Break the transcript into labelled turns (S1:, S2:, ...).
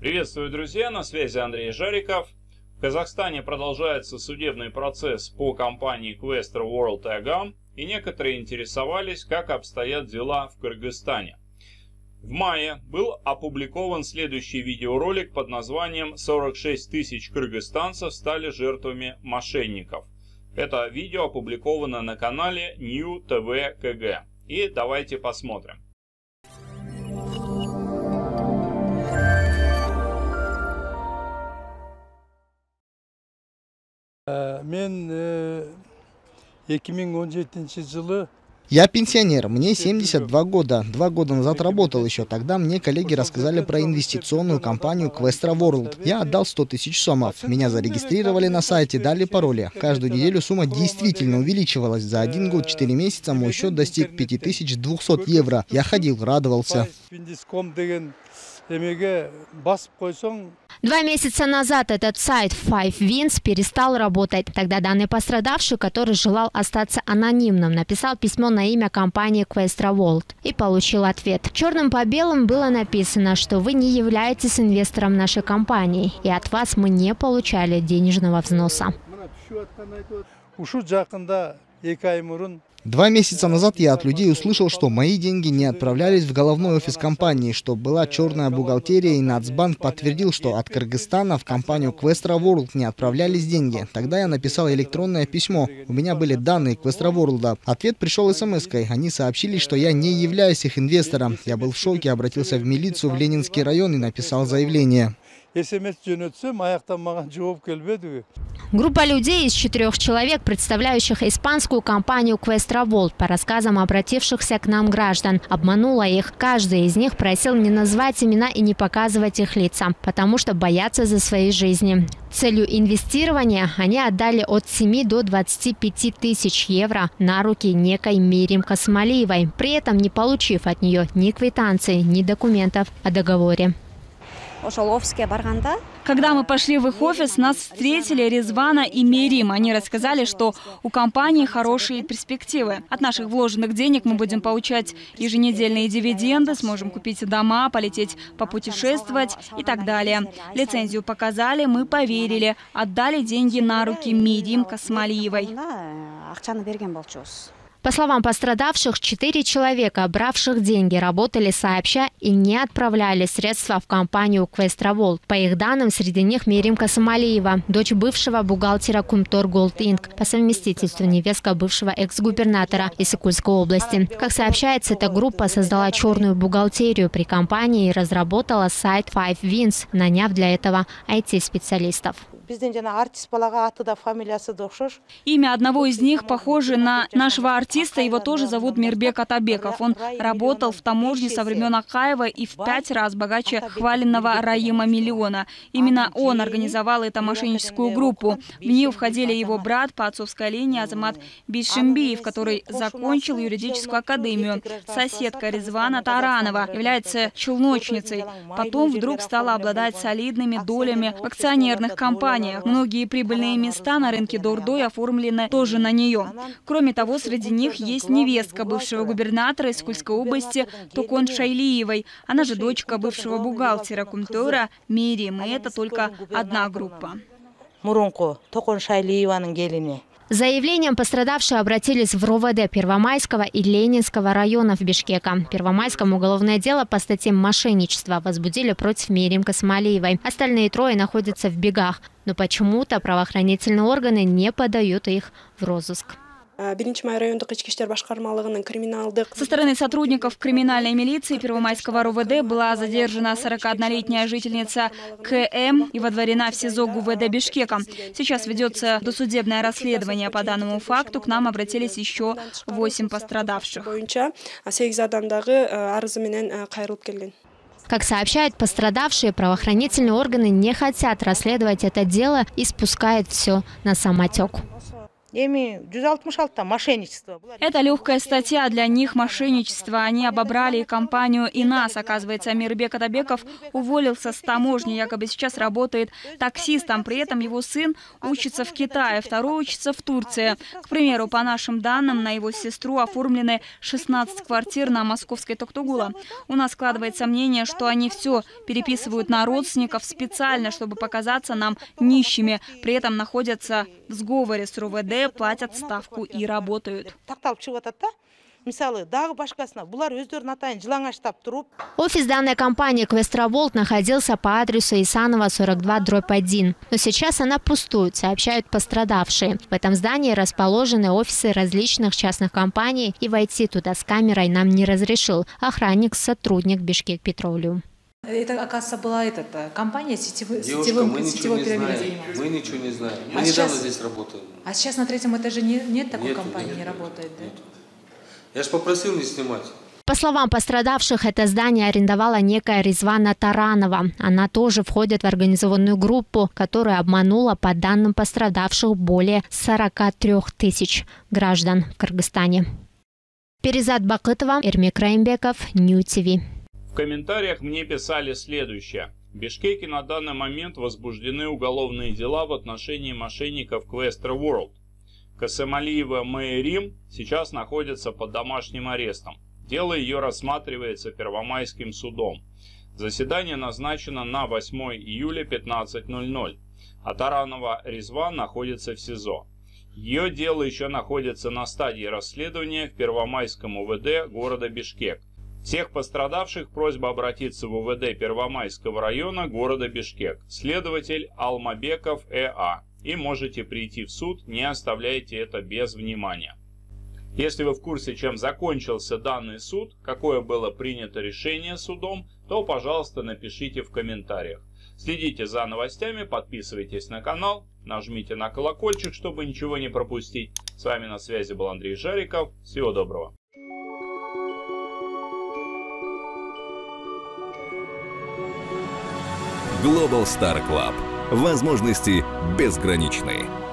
S1: Приветствую, друзья! На связи Андрей Жариков. В Казахстане продолжается судебный процесс по компании Questra World Agam, и некоторые интересовались, как обстоят дела в Кыргызстане. В мае был опубликован следующий видеоролик под названием «46 тысяч кыргызстанцев стали жертвами мошенников». Это видео опубликовано на канале New TV KG. И давайте посмотрим.
S2: Мен 2017 жылы
S3: Я пенсионер, мне 72 года. Два года назад работал еще. Тогда мне коллеги рассказали про инвестиционную компанию Questra World. Я отдал 100 тысяч сомов. Меня зарегистрировали на сайте, дали пароли. Каждую неделю сумма действительно увеличивалась. За один год, 4 месяца мой счет достиг 5200 евро. Я ходил, радовался.
S4: Два месяца назад этот сайт Five Wins перестал работать. Тогда данный пострадавший, который желал остаться анонимным, написал письмо на имя компании Questra World и получил ответ. Черным по белым было написано, что вы не являетесь инвестором нашей компании, и от вас мы не получали денежного взноса.
S3: Два месяца назад я от людей услышал, что мои деньги не отправлялись в головной офис компании, что была черная бухгалтерия, и Нацбанк подтвердил, что от Кыргызстана в компанию Questra World не отправлялись деньги. Тогда я написал электронное письмо. У меня были данные Questra World. Ответ пришел смс-кой. Они сообщили, что я не являюсь их инвестором. Я был в шоке, обратился в милицию в Ленинский район и написал заявление.
S4: Группа людей из четырех человек, представляющих испанскую компанию World, по рассказам обратившихся к нам граждан, обманула их. Каждый из них просил не назвать имена и не показывать их лица, потому что боятся за свои жизни. Целью инвестирования они отдали от 7 до 25 тысяч евро на руки некой Мирим Космалиевой, при этом не получив от нее ни квитанции, ни документов о договоре.
S5: Когда мы пошли в их офис, нас встретили Резвана и Мерим. Они рассказали, что у компании хорошие перспективы. От наших вложенных денег мы будем получать еженедельные дивиденды, сможем купить дома, полететь попутешествовать и так далее. Лицензию показали, мы поверили, отдали деньги на руки Мерим Космалиевой.
S4: По словам пострадавших, четыре человека, бравших деньги, работали сообща и не отправляли средства в компанию Квестровол. По их данным, среди них Миримка Самалиева, дочь бывшего бухгалтера Кумтор Голд Инк, по совместительству невестка бывшего экс-губернатора Исыкульской области. Как сообщается, эта группа создала черную бухгалтерию при компании и разработала сайт Five Wins, наняв для этого IT-специалистов.
S5: Имя одного из них похоже на нашего артиста. Его тоже зовут Мирбек Атабеков. Он работал в таможне со времен Акаева и в пять раз богаче хваленного Раима Миллиона. Именно он организовал эту мошенническую группу. В нее входили его брат по отцовской линии Азамат Бишимбиев, который закончил юридическую академию. Соседка Резвана Таранова является челночницей. Потом вдруг стала обладать солидными долями в акционерных компаниях компаниях. Многие прибыльные места на рынке Дордой оформлены тоже на нее. Кроме того, среди них есть невестка бывшего губернатора из Кульской области Токон Шайлиевой. Она же дочка бывшего бухгалтера Кумтора Мирим. И это только одна группа.
S4: Мурунку Токон Шайлиеваның келіні. Заявлением пострадавшие обратились в РОВД Первомайского и Ленинского районов Бишкека. В Первомайском уголовное дело по статье мошенничества возбудили против Мирим Космалиевой. Остальные трое находятся в бегах, но почему-то правоохранительные органы не подают их в розыск.
S5: Со стороны сотрудников криминальной милиции Первомайского РОВД была задержана 41-летняя жительница КМ и водворена в СИЗО ГУВД Бишкека. Сейчас ведется досудебное расследование по данному факту. К нам обратились еще 8 пострадавших.
S4: Как сообщают пострадавшие, правоохранительные органы не хотят расследовать это дело и спускают все на самотек.
S5: Это легкая статья для них мошенничество. Они обобрали компанию и нас. Оказывается, Мирбек Атабеков уволился с таможни, якобы сейчас работает таксистом. При этом его сын учится в Китае, второй учится в Турции. К примеру, по нашим данным, на его сестру оформлены 16 квартир на московской Токтугула. У нас складывается мнение, что они все переписывают на родственников специально, чтобы показаться нам нищими. При этом находятся в сговоре с РУВД платят ставку и работают.
S4: Офис данной компании Квестроволт находился по адресу Исанова 42 дробь 1. Но сейчас она пустует, сообщают пострадавшие. В этом здании расположены офисы различных частных компаний, и войти туда с камерой нам не разрешил охранник, сотрудник Бишкек Петролиум.
S6: Это, оказывается, была эта э, компания сетевой,
S7: Девушка,
S6: сетевым,
S7: мы
S6: сетевой
S7: ничего не знаем. Мы ничего не знаем. Мы
S6: А
S7: недавно
S6: сейчас-
S7: здесь работаем.
S6: А сейчас на третьем этаже не, нет такой
S7: Нету,
S6: компании,
S7: нету,
S6: не работает, да?
S7: нету. Я же попросил не снимать.
S4: По словам пострадавших, это здание арендовала некая Резвана Таранова. Она тоже входит в организованную группу, которая обманула, по данным пострадавших, более 43 тысяч граждан в Кыргызстане. Перезад Бакытова, Эрмик Раймбеков, Нью ТВ.
S1: В комментариях мне писали следующее. В Бишкеке на данный момент возбуждены уголовные дела в отношении мошенников Квестер World. Касымалиева Мэйрим сейчас находится под домашним арестом. Дело ее рассматривается Первомайским судом. Заседание назначено на 8 июля 15.00, а Таранова Резван находится в СИЗО. Ее дело еще находится на стадии расследования в Первомайском УВД города Бишкек. Всех пострадавших просьба обратиться в УВД Первомайского района города Бишкек. Следователь Алмабеков Э.А. И можете прийти в суд, не оставляйте это без внимания. Если вы в курсе, чем закончился данный суд, какое было принято решение судом, то, пожалуйста, напишите в комментариях. Следите за новостями, подписывайтесь на канал, нажмите на колокольчик, чтобы ничего не пропустить. С вами на связи был Андрей Жариков. Всего доброго.
S8: Global Star Club. Возможности безграничны.